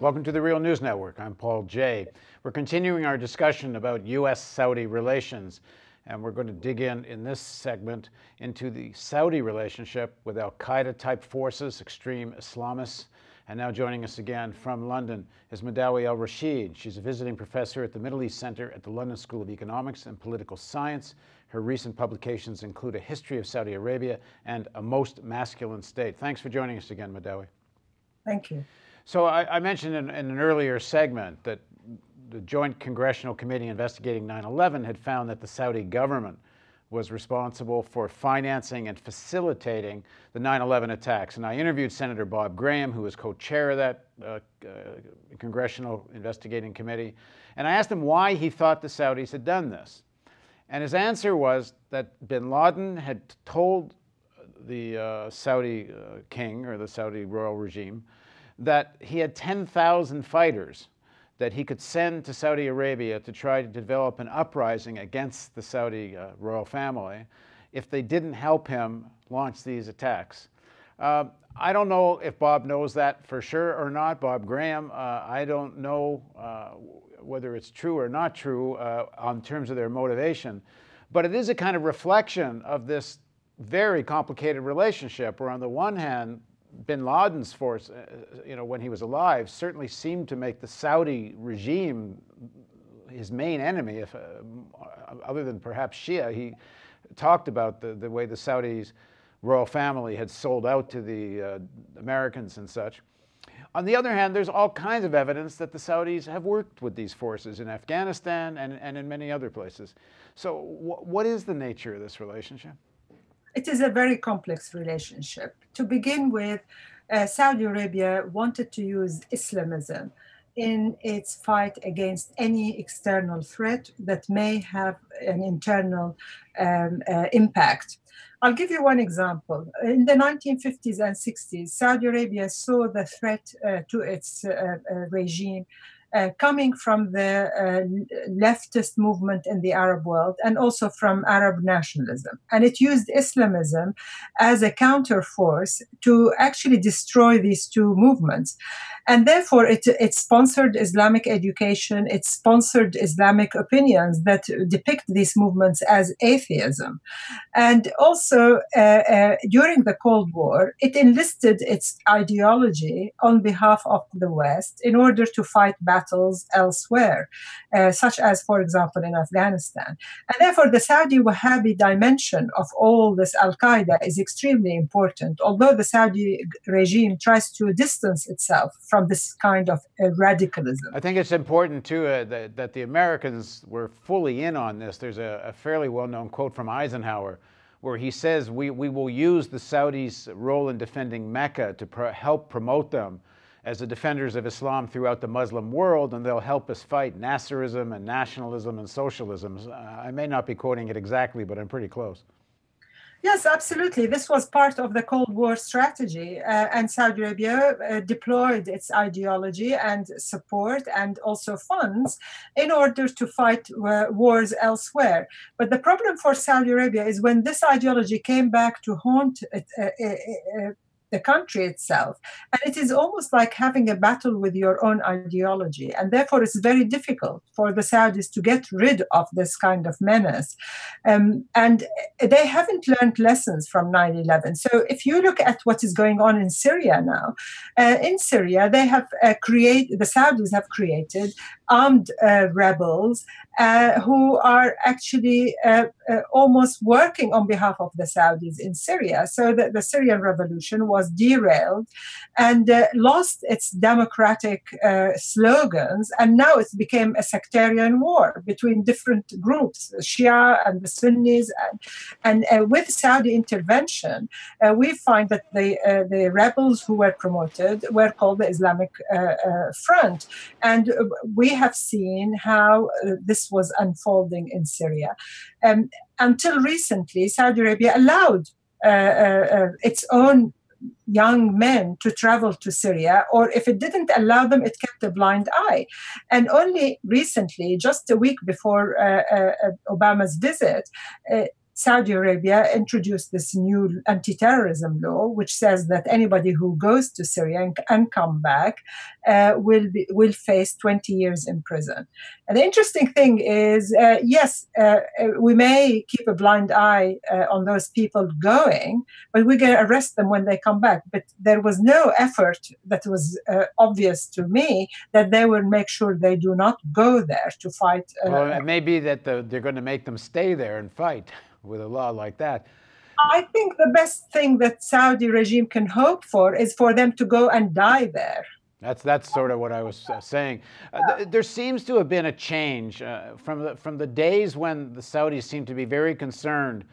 Welcome to the Real News Network. I'm Paul Jay. We're continuing our discussion about U.S. Saudi relations, and we're going to dig in in this segment into the Saudi relationship with Al Qaeda type forces, extreme Islamists. And now joining us again from London is Madawi Al Rasheed. She's a visiting professor at the Middle East Center at the London School of Economics and Political Science. Her recent publications include A History of Saudi Arabia and A Most Masculine State. Thanks for joining us again, Madawi. Thank you. So I, I mentioned in, in, an earlier segment that the Joint Congressional Committee investigating 9/11 had found that the Saudi government was responsible for financing and facilitating the 9/11 attacks. And I interviewed Senator Bob Graham, who was co-chair of that uh, uh, Congressional Investigating Committee, and I asked him why he thought the Saudis had done this. And his answer was that Bin Laden had told the uh, Saudi uh, king or the Saudi royal regime that he had 10,000 fighters that he could send to Saudi Arabia to try to develop an uprising against the Saudi uh, royal family if they didn't help him launch these attacks. Uh, I don't know if Bob knows that for sure or not, Bob Graham. Uh, I don't know uh, whether it's true or not true uh, on terms of their motivation, but it is a kind of reflection of this very complicated relationship where on the one hand, bin Laden's force, uh, you know, when he was alive, certainly seemed to make the Saudi regime his main enemy, if, uh, other than perhaps Shia. He talked about the, the way the Saudis' royal family had sold out to the uh, Americans and such. On the other hand, there's all kinds of evidence that the Saudis have worked with these forces in Afghanistan and, and in many other places. So, wh what is the nature of this relationship? It is a very complex relationship. To begin with, uh, Saudi Arabia wanted to use Islamism in its fight against any external threat that may have an internal um, uh, impact. I'll give you one example. In the 1950s and 60s, Saudi Arabia saw the threat uh, to its uh, uh regime uh, coming from the uh, leftist movement in the Arab world and also from Arab nationalism. And it used Islamism as a counterforce to actually destroy these two movements. And therefore, it, it sponsored Islamic education, it sponsored Islamic opinions that depict these movements as atheism. And also, uh, uh, during the Cold War, it enlisted its ideology on behalf of the West in order to fight battles elsewhere, uh, such as, for example, in Afghanistan. And therefore, the Saudi Wahhabi dimension of all this Al Qaeda is extremely important, although the Saudi regime tries to distance itself from this kind of uh, radicalism. I think it's important, too, uh, that, that, the Americans were fully in on this. There's a, a fairly well known quote from Eisenhower where he says, We, we will use the Saudis' role in defending Mecca to pro help promote them as the defenders of Islam throughout the Muslim world, and they'll help us fight Nasserism and nationalism and socialism. I may not be quoting it exactly, but I'm pretty close. Yes, absolutely. This was part of the Cold War strategy, uh, and Saudi Arabia uh, deployed its ideology and support and also funds in order to fight uh, wars elsewhere. But the problem for Saudi Arabia is when this ideology came back to haunt uh, uh, uh, the country itself. And it is almost like having a battle with your own ideology. And therefore, it's very difficult for the Saudis to get rid of this kind of menace. Um, and they haven't learned lessons from 9 11. So if you look at what is going on in Syria now, uh, in Syria, they have uh, created, the Saudis have created armed uh, rebels uh, who are actually uh, uh, almost working on behalf of the Saudis in Syria. So the, the Syrian revolution was derailed and uh, lost its democratic uh, slogans, and now it became a sectarian war between different groups, Shia and the Sunnis. And, and with Saudi intervention, we find that the, the rebels who were promoted were called the Islamic Front. And we have seen how uh, this was unfolding in Syria. Um, until recently, Saudi Arabia allowed uh, uh, uh, its own young men to travel to Syria, or if it didn't allow them, it kept a blind eye. And only recently, just a week before uh, uh, Obama's visit, Saudi Arabia introduced this new anti terrorism law, which says that anybody who goes to Syria and, and come back uh, will, be, will face 20 years in prison. And the interesting thing is uh, yes, uh, we may keep a blind eye uh, on those people going, but we're going to arrest them when they come back. But there was no effort that was uh, obvious to me that they will make sure they do not go there to fight. Uh, well, it may be that the, they're going to make them stay there and fight with a law like that. I think the best thing that Saudi regime can hope for is for them to go and die there. That's that's sort of what I was uh, saying. Uh, th- there seems to have been a change uh, from the from the days when the Saudis seemed to be very concerned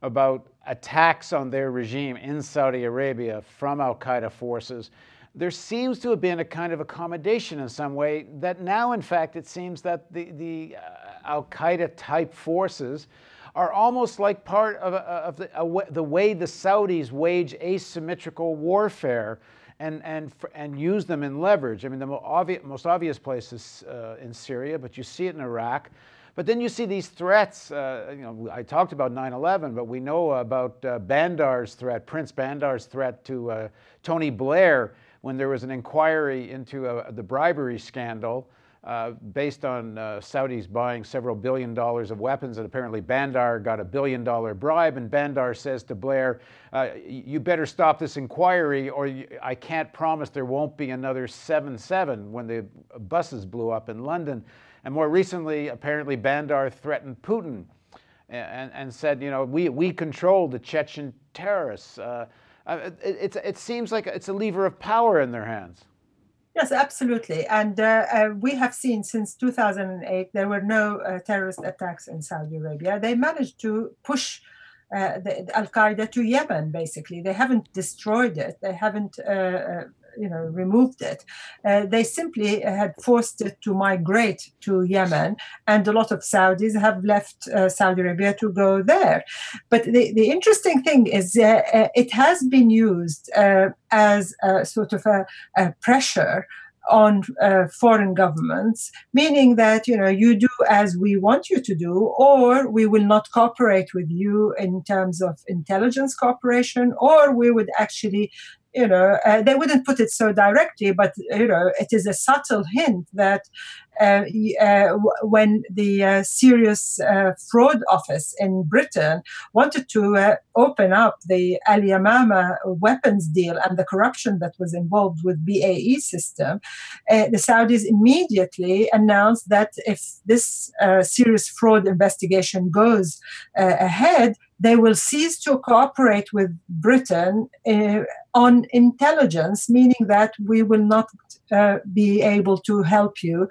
about attacks on their regime in Saudi Arabia from Al Qaeda forces. There seems to have been a kind of accommodation in some way that now, in fact, it seems that the the uh, Al Qaeda type forces are almost like part of, of the, the way the Saudis wage asymmetrical warfare and, and, and use them in leverage. I mean, the most obvious, most obvious place is uh, in Syria, but you see it in Iraq. But then you see these threats. Uh, you know, I talked about 9/11, but we know about uh, Bandar's threat, Prince Bandar's threat to uh, Tony Blair when there was an inquiry into uh, the bribery scandal. Uh, based on uh, Saudis buying several billion dollars of weapons, and apparently Bandar got a billion dollar bribe. And Bandar says to Blair, uh, You better stop this inquiry, or I can't promise there won't be another 7 7 when the buses blew up in London. And more recently, apparently, Bandar threatened Putin and, and said, You know, we, we control the Chechen terrorists. Uh, uh, it, it, it seems like it's a lever of power in their hands. Yes, absolutely. And uh, uh, we have seen since 2008 there were no uh, terrorist attacks in Saudi Arabia. They managed to push uh, Al Qaeda to Yemen, basically. They haven't destroyed it, they haven't uh, uh, you know removed it. Uh, they simply had forced it to migrate to Yemen, and a lot of Saudis have left uh, Saudi Arabia to go there. But the, the interesting thing is uh, uh it has been used uh, as a sort of a, a pressure on uh, foreign governments, meaning that you know you do as we want you to do, or we will not cooperate with you in terms of intelligence cooperation, or we would actually you know, uh, they wouldn't put it so directly, but you know, it is a subtle hint that when the uh, Serious uh, Fraud Office in Britain wanted to uh, open up the Al Yamamah weapons deal and the corruption that was involved with BAE system, the Saudis immediately announced that if this serious fraud investigation goes ahead, they will cease to cooperate with Britain uh, on intelligence, meaning that we will not uh, be able to help you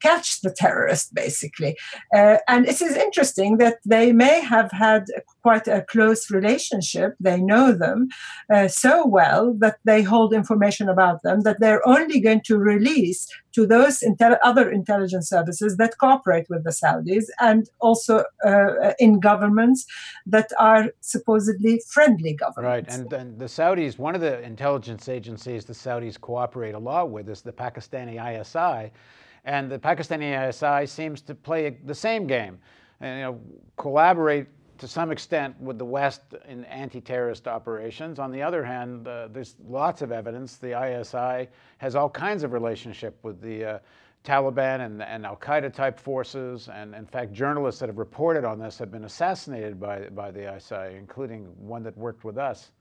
catch the terrorist, basically. Uh, and it is interesting that they may have had quite a close relationship. They know them uh, so well that they hold information about them that they're only going to release to those other intelligence services that cooperate with the Saudis and also uh, in governments that are supposedly friendly governments. Right, and, and the Saudis, one of the intelligence agencies the Saudis cooperate a lot with is the Pakistani ISI, and the Pakistani ISI seems to play the same game, and you know, collaborate to some extent with the West in anti-terrorist operations. On the other hand, uh, there's lots of evidence the ISI has all kinds of relationship with the uh, Taliban and, and Al Qaeda type forces, and in fact, journalists that have reported on this have been assassinated by, by the ISI, including one that worked with us.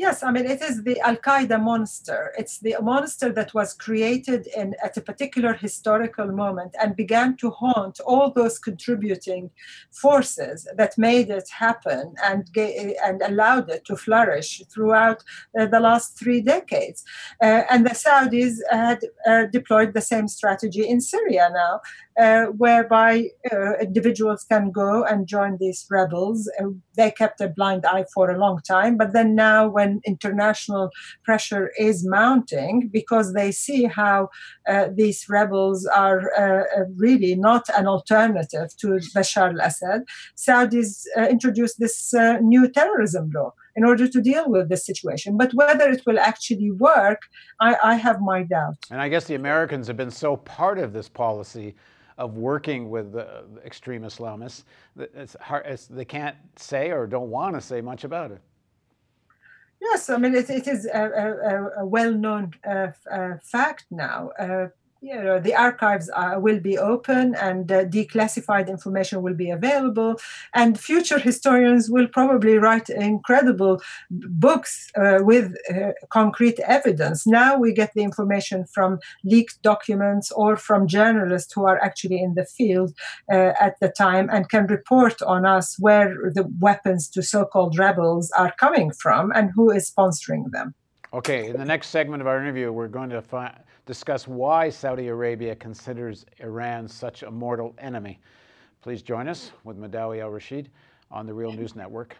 Yes, I mean it is the Al Qaeda monster. It's the monster that was created in at a particular historical moment and began to haunt all those contributing forces that made it happen and and allowed it to flourish throughout uh, the last three decades. Uh, and the Saudis had uh, deployed the same strategy in Syria now, uh, whereby uh, individuals can go and join these rebels. Uh, they kept a blind eye for a long time, but then now when international pressure is mounting because they see how uh, these rebels are uh, really not an alternative to Bashar al Assad, Saudis introduced this new terrorism law in order to deal with this situation. But whether it will actually work, I, I have my doubts. And I guess the Americans have been so part of this policy of working with the extreme Islamists. It's hard, it's, they can't say or don't want to say much about it. Yes, I mean, it, it is a, a, a well known uh, uh, fact now. Uh, know, the archives uh, will be open and uh, declassified information will be available. And future historians will probably write incredible books uh, with uh, concrete evidence. Now we get the information from leaked documents or from journalists who are actually in the field uh, at the time and can report on us where the weapons to so called rebels are coming from and who is sponsoring them. Okay, in the next segment of our interview, we're going to discuss why Saudi Arabia considers Iran such a mortal enemy. Please join us with Madawi Al Rasheed on the Real News Network.